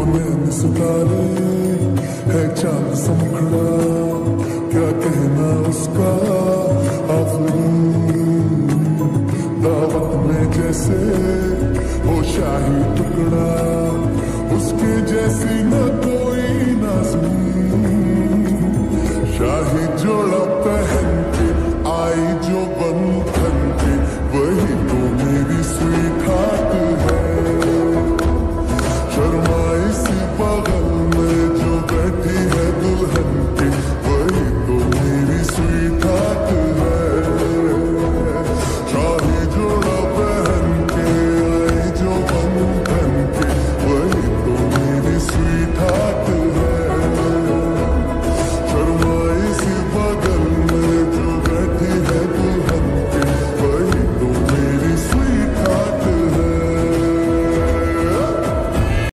सितारे है चाँद समखड़ा क्या कहना उसका आखिरी दावत में जैसे हो शाही टुकड़ा उसके जैसी न कोई नाजमी शाही जोड़ा se é pagar.